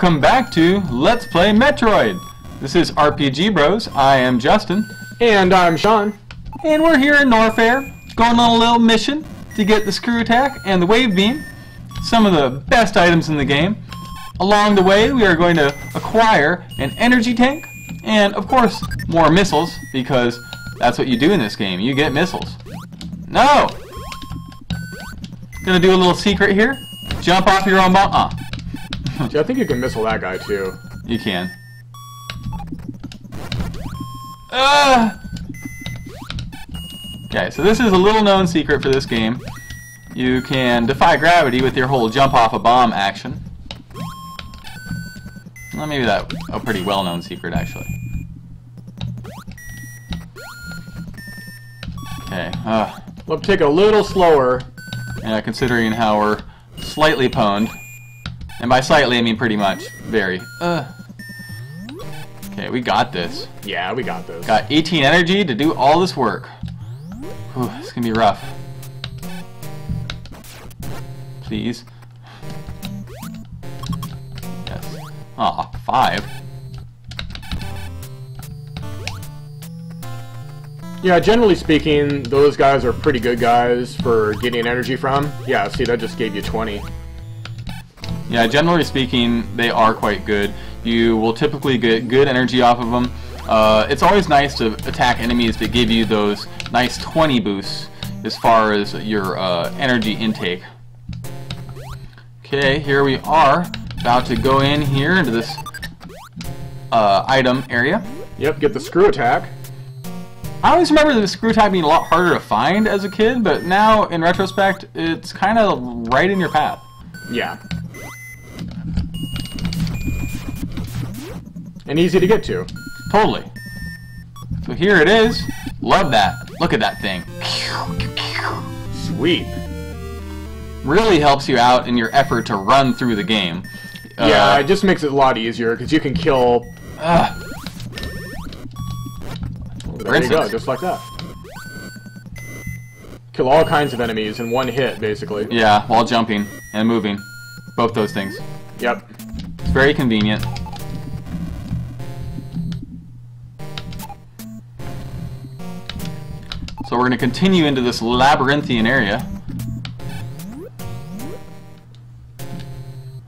Welcome back to Let's Play Metroid. This is RPG Bros. I am Justin, And I'm Sean. and we're here in Norfair, going on a little mission to get the screw attack and the wave beam, some of the best items in the game. Along the way, we are going to acquire an energy tank, and of course, more missiles, because that's what you do in this game. You get missiles. No! Gonna do a little secret here. Jump off your own bomb. Ah, I think you can missile that guy too. You can. Ah! Okay, so this is a little known secret for this game. You can defy gravity with your whole jump off a bomb action. Well, maybe that a pretty well known secret actually. Okay, uh, We'll take a little slower. yeah, considering how we're slightly pwned. And by slightly, I mean pretty much. Very. Uh. Okay, we got this. Yeah, we got this. Got 18 energy to do all this work. Whew, it's gonna be rough. Please. Yes. Aw, five. Yeah, generally speaking, those guys are pretty good guys for getting energy from. Yeah, see, that just gave you 20. Yeah, generally speaking, they are quite good. You will typically get good energy off of them. Uh, it's always nice to attack enemies that give you those nice 20 boosts as far as your uh, energy intake. Okay, here we are, about to go in here into this uh, item area. Yep, get the screw attack. I always remember the screw attack being a lot harder to find as a kid, but now, in retrospect, it's kind of right in your path. Yeah. And easy to get to. Totally. So here it is. Love that. Look at that thing. Sweet. Really helps you out in your effort to run through the game. Yeah, Uh, it just makes it a lot easier because you can kill. uh, There you go, just like that. Kill all kinds of enemies in one hit, basically. yeah, while jumping and moving. Both those things. Yep. It's very convenient. So we're going to continue into this labyrinthian area.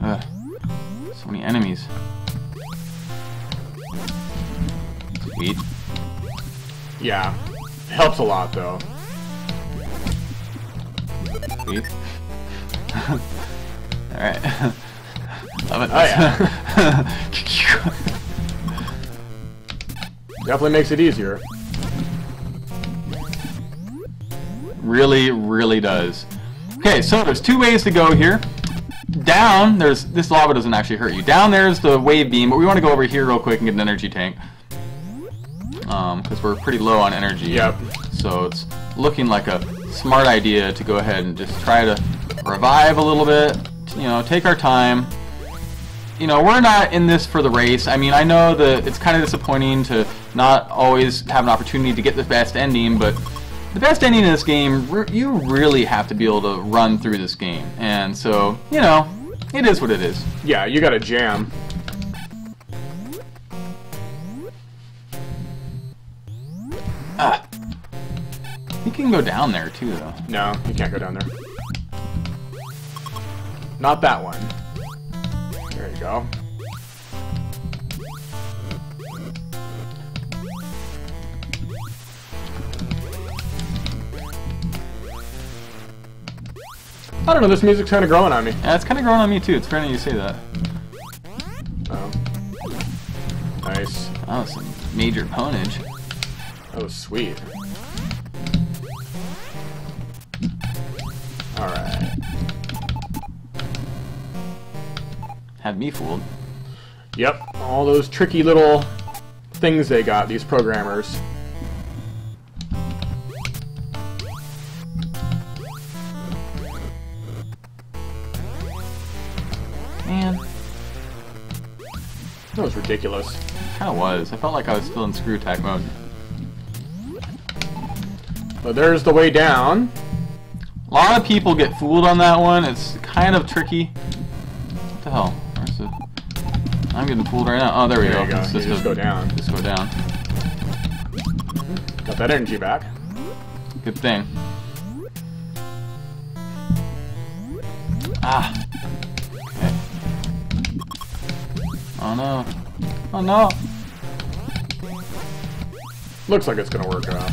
Ugh. So many enemies. Sweet. Yeah. Helps a lot, though. Sweet. Alright. Love it. Oh, yeah. Definitely makes it easier. Really, really does. Okay, so there's two ways to go here. Down, there's this lava doesn't actually hurt you. Down there's the wave beam, but we want to go over here real quick and get an energy tank. Um, because we're pretty low on energy. Yep. So it's looking like a smart idea to go ahead and just try to revive a little bit. You know, take our time. You know, we're not in this for the race. I mean, I know that it's kind of disappointing to not always have an opportunity to get the best ending, but the best ending in this game, you really have to be able to run through this game. And so, you know, it is what it is. Yeah, you got a jam. Ah. You can go down there too, though. No, you can't go down there. Not that one. There you go. I don't know, this music's kind of growing on me. Yeah, it's kind of growing on me too. It's funny you say that. Oh. Nice. Oh, some major pwnage. Oh, sweet. Alright. Had me fooled. Yep, all those tricky little things they got, these programmers. Man, That was ridiculous. kind of was. I felt like I was still in screw attack mode. But there's the way down. A lot of people get fooled on that one. It's kind of tricky. What the hell? Where's the... I'm getting fooled right now. Oh, there we There go. you go. Let's You just go down. Just go down. Got that energy back. Good thing. Ah. Okay. Oh no. Oh no. Looks like it's gonna work out.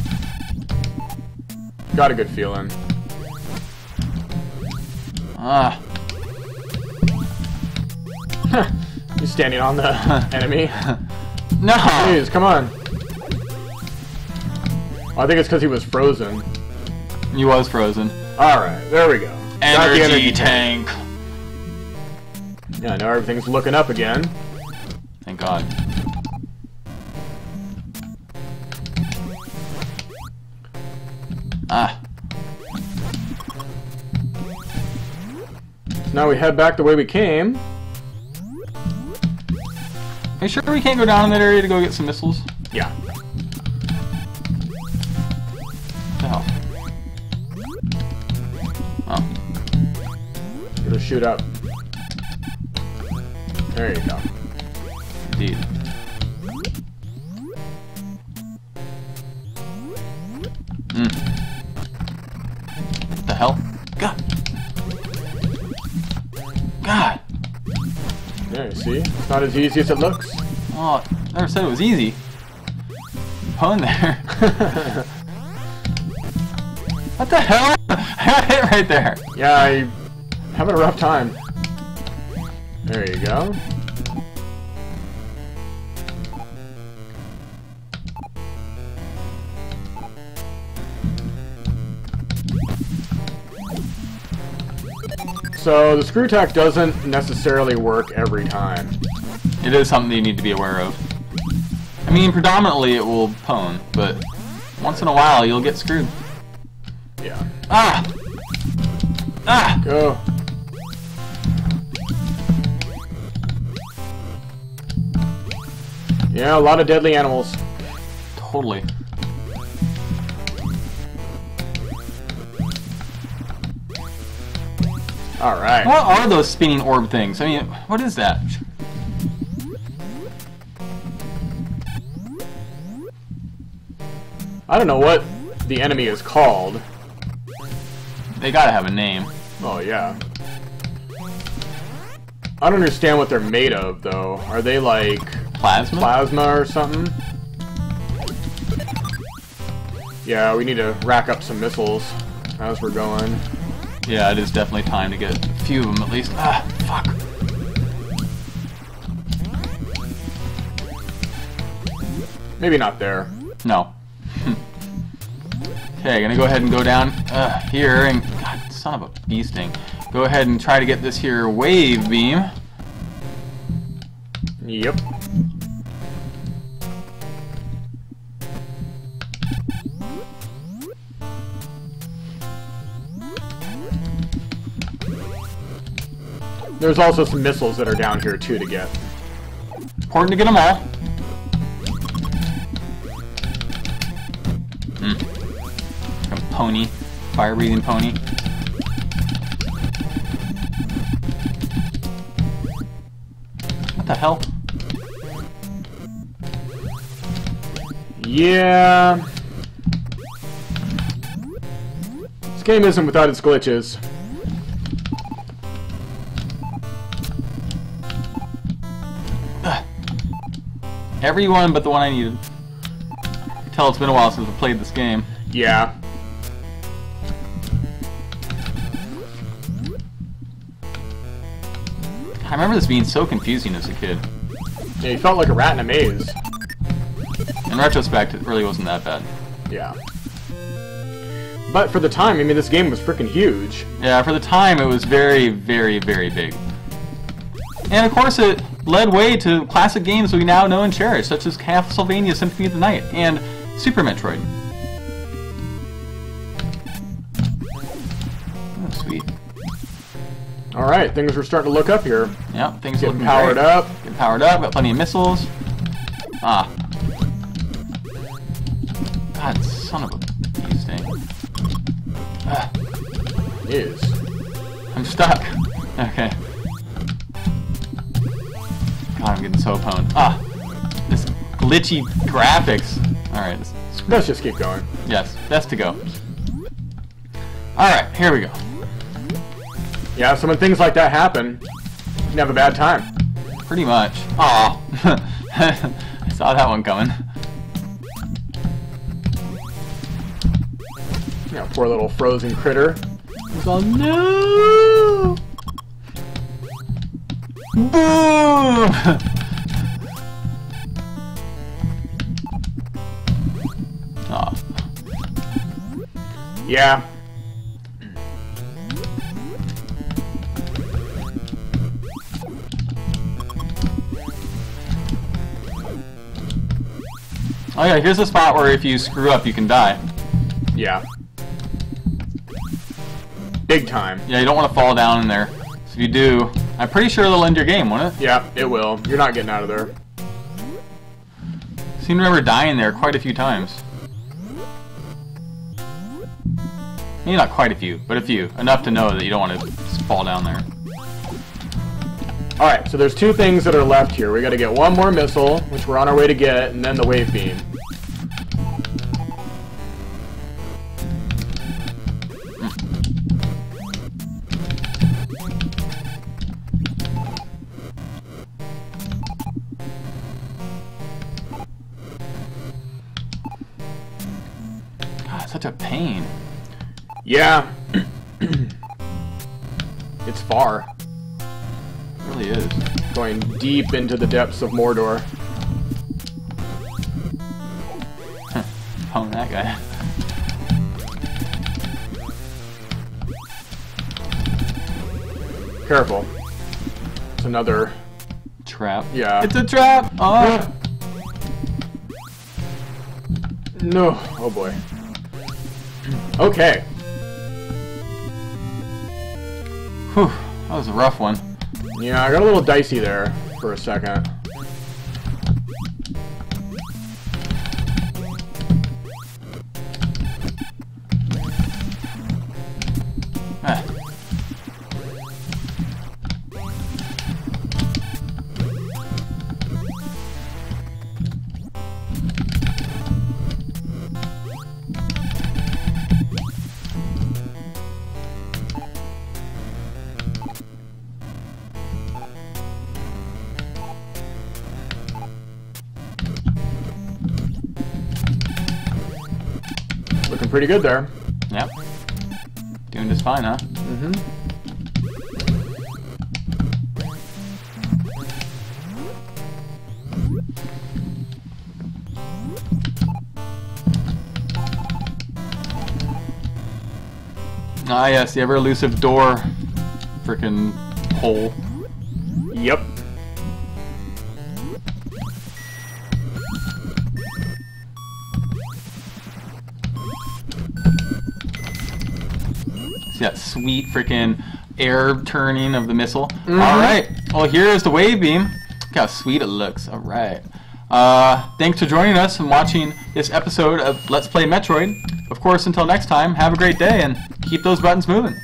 Got a good feeling. Ah. He's standing on the enemy. No. Jeez, come on. I think it's because he was frozen. He was frozen. Alright, there we go. The Energy tank. Yeah, now everything's looking up again. Thank God. Ah. Now we head back the way we came. Are you sure we can't go down in that area to go get some missiles? Yeah. What the hell? Oh, Gonna shoot up. There you go. Indeed. Hmm. What the hell? God! God! There, you see? It's not as easy as it looks. Oh, I never said it was easy. Pun there. what the hell? I got hit right there. yeah, I having a rough time. There you go. So the screw tack doesn't necessarily work every time. It is something you need to be aware of. I mean, predominantly it will pwn, but once in a while you'll get screwed. Yeah. Ah! Ah! Go. Yeah, a lot of deadly animals. Totally. Alright. What are those spinning orb things? I mean, what is that? I don't know what the enemy is called. They gotta have a name. Oh, yeah. I don't understand what they're made of, though. Are they like Plasma? plasma or something? Yeah, we need to rack up some missiles as we're going. Yeah, it is definitely time to get a few of them at least. Ah, fuck. Maybe not there. No. okay, gonna go ahead and go down uh, here and God, son of a bee sting. Go ahead and try to get this here wave beam. Yep. There's also some missiles that are down here too to get. It's Important to get them all. Hmm. A pony, fire breathing pony. What the hell? Yeah. This game isn't without its glitches. Everyone but the one I needed. Tell it's been a while since I played this game. Yeah. I remember this being so confusing as a kid. Yeah, you felt like a rat in a maze. In retrospect, it really wasn't that bad. Yeah. But for the time, I mean, this game was freaking huge. Yeah, for the time, it was very, very, very big. And of course, it led way to classic games we now know and cherish, such as Castlevania Symphony of the Night and Super Metroid. Oh, sweet. Alright, things are starting to look up here. Yep, things Getting looking powered great. up. Getting powered up, got plenty of missiles. Ah. God, son of a sting. Ah, Is. I'm stuck. Okay. God, I'm getting so pwned. Ah, this glitchy graphics. All right, Let's just keep going. yes, best to go. All right, here we go. Yeah, so when things like that happen, you can have a bad time. Pretty much. Aw. I saw that one coming. Yeah, poor little frozen critter. He's all, no! Boom! Aw. Yeah. Oh yeah, here's a spot where if you screw up, you can die. Yeah. Big time. Yeah, you don't want to fall down in there. So if you do, I'm pretty sure they'll end your game, won't it? Yeah, it will. You're not getting out of there. Seem to remember dying there quite a few times. Maybe not quite a few, but a few. Enough to know that you don't want to fall down there. Alright, so there's two things that are left here. We gotta get one more missile, which we're on our way to get, and then the wave beam. Such a pain. Yeah. it's far. It really is. Going deep into the depths of Mordor. Pwn that guy. Careful. It's another... Trap. Yeah. It's a trap! Oh! No. Oh boy. Okay. Whew, that was a rough one. Yeah, I got a little dicey there for a second. Pretty good there. Yep. Doing just fine, huh? Mm-hmm. Ah, yes, the ever elusive door. Frickin' hole. Yep. See that sweet freaking air turning of the missile? Alright, well here is the wave beam. Look how sweet it looks. Alright. Uh, thanks for joining us and watching this episode of Let's Play Metroid. Of course, until next time, have a great day and keep those buttons moving.